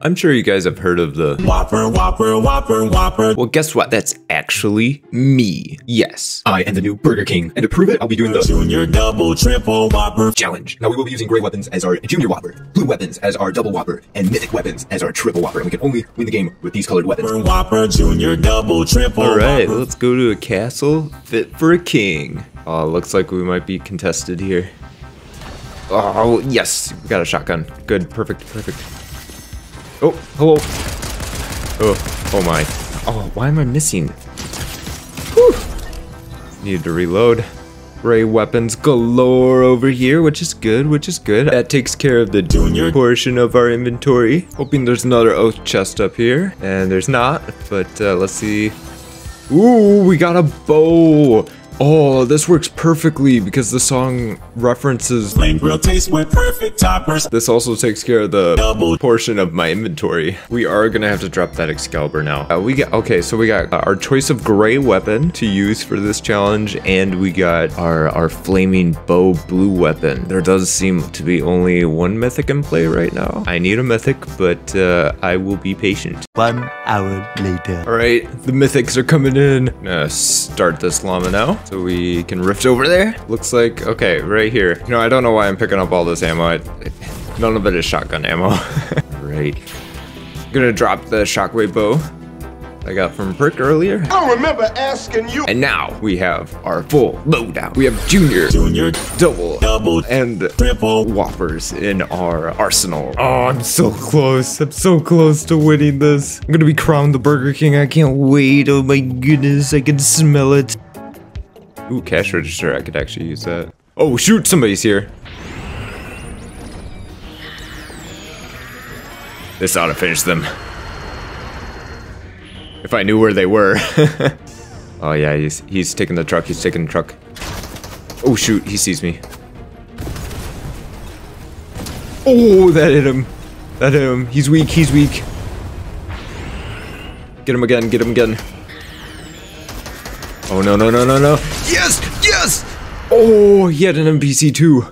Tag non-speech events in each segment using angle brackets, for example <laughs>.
I'm sure you guys have heard of the Whopper, Whopper, Whopper, Whopper. Well, guess what? That's actually me. Yes. I am the new Burger King, and to prove it, I'll be doing the Junior double triple Whopper. challenge. Now we will be using gray weapons as our junior Whopper, blue weapons as our double Whopper, and mythic weapons as our triple Whopper. And we can only win the game with these colored weapons. Whopper, Junior double triple All right, Whopper. let's go to a castle fit for a king. Oh, looks like we might be contested here. Oh, yes, we got a shotgun. Good, perfect, perfect. Oh, hello. Oh, oh my. Oh, why am I missing? Whew. Need to reload. Ray weapons galore over here, which is good, which is good. That takes care of the junior portion of our inventory. Hoping there's another oath chest up here. And there's not, but uh, let's see. Ooh, we got a bow. Oh, this works perfectly because the song references. Flame grill taste with perfect toppers. This also takes care of the Double. portion of my inventory. We are gonna have to drop that Excalibur now. Uh, we got okay, so we got uh, our choice of gray weapon to use for this challenge, and we got our our flaming bow blue weapon. There does seem to be only one mythic in play right now. I need a mythic, but uh, I will be patient. One hour later. All right, the mythics are coming in. I'm gonna start this llama now, so we can rift over there. Looks like, okay, right here. You know, I don't know why I'm picking up all this ammo. I, none of it is shotgun ammo. <laughs> right. Gonna drop the shockwave bow I got from Prick earlier. I don't remember asking you. And now we have our full loadout. We have junior, Junior double, double and triple whoppers in our arsenal. Oh, I'm so close. I'm so close to winning this. I'm gonna be crowned the Burger King. I can't wait. Oh my goodness, I can smell it. Ooh, cash register. I could actually use that. Oh, shoot, somebody's here. This ought to finish them. If I knew where they were. <laughs> oh yeah, he's he's taking the truck. He's taking the truck. Oh shoot, he sees me. Oh, that hit him. That hit him. He's weak. He's weak. Get him again. Get him again. Oh no no no no no! Yes yes! Oh, he had an NPC too.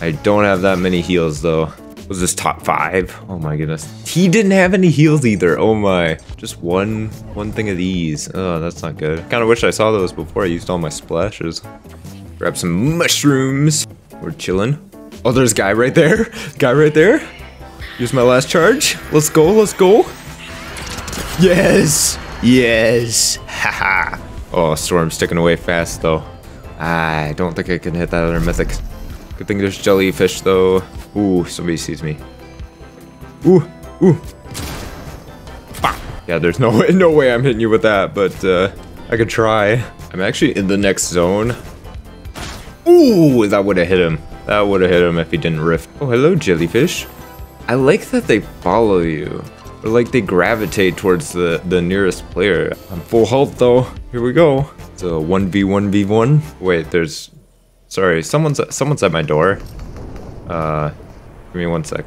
I don't have that many heals though. Was this top five? Oh my goodness. He didn't have any heals either. Oh my. Just one one thing of these. Oh, that's not good. Kind of wish I saw those before I used all my splashes. Grab some mushrooms. We're chilling. Oh, there's a guy right there. Guy right there. Use my last charge. Let's go. Let's go. Yes. Yes. Haha. Oh, Storm's sticking away fast though. I don't think I can hit that other mythic. Good thing there's jellyfish though. Ooh, somebody sees me. Ooh, ooh. Ah. Yeah, there's no way, <laughs> no way I'm hitting you with that, but uh, I could try. I'm actually in the next zone. Ooh, that would have hit him. That would have hit him if he didn't rift. Oh, hello, jellyfish. I like that they follow you. Or like they gravitate towards the, the nearest player. I'm full health though. Here we go. It's a 1v1v1. Wait, there's... Sorry, someone's someone's at my door. Uh, give me one sec.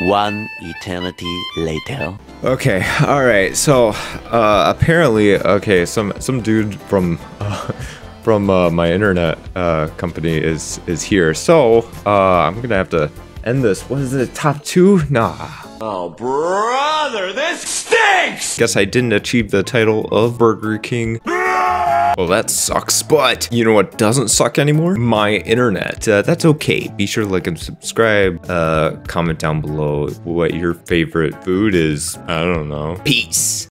One eternity later. Okay, all right. So uh, apparently, okay, some some dude from uh, <laughs> from uh, my internet uh, company is is here. So uh, I'm gonna have to end this. What is it? Top two? Nah. Oh, brother, this stinks! Guess I didn't achieve the title of Burger King. Well, that sucks, but you know what doesn't suck anymore? My internet. Uh, that's okay. Be sure to like and subscribe. Uh, comment down below what your favorite food is. I don't know. Peace.